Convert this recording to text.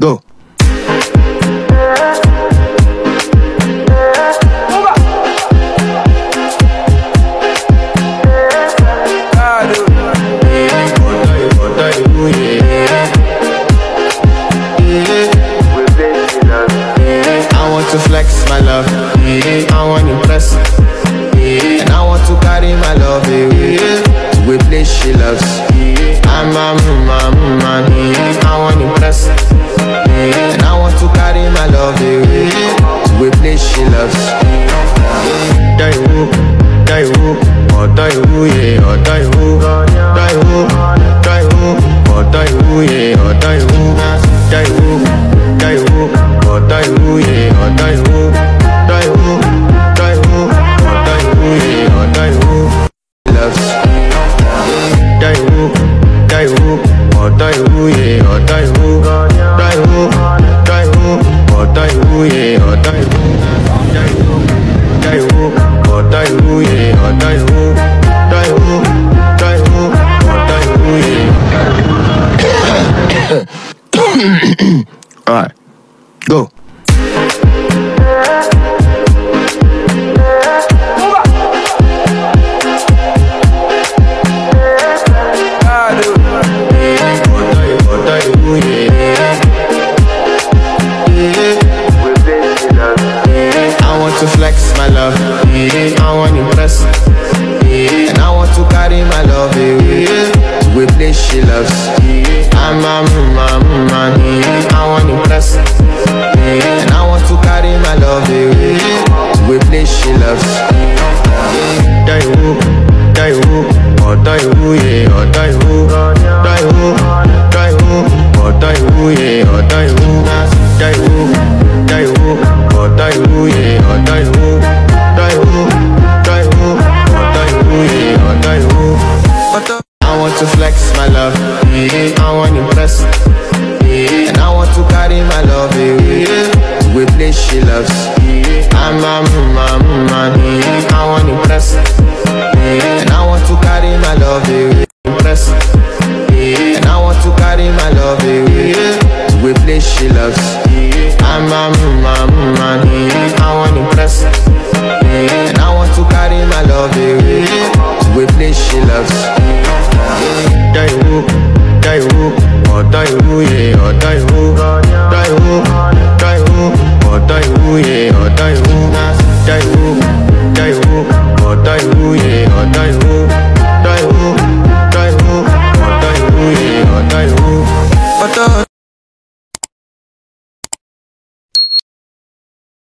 Go. I want to flex my love. I want to impress. And I want to carry my love to a place she loves. I'm a man, loves. Daiwu, Daiwu, oh Daiwu, yeah, oh Daiwu, Daiwu, Daiwu, oh Daiwu, yeah, oh Daiwu, Daiwu, Daiwu, oh Daiwu, yeah, oh Daiwu, Daiwu, Daiwu, oh Daiwu, yeah, oh Daiwu, loves. Daiwu, Daiwu, oh Daiwu, yeah, oh Daiwu, Daiwu, Daiwu, oh Daiwu, yeah, oh Daiwu, Yeah. Alright, go. To flex my love. I want to impress. And I want to carry my love to a place she loves. I'm a man, place she loves. Daiwu, Daiwu, oh Daiwu, yeah, oh Daiwu, Daiwu, Daiwu, oh Daiwu, yeah, oh Daiwu, Daiwu, Daiwu, oh Daiwu, yeah, oh Daiwu, Daiwu, Daiwu, oh Daiwu, yeah, oh Daiwu. I want to flex my love, I want to impress, and I want to carry my love away to a place she loves. I want to impress, and I want to carry my love yeah,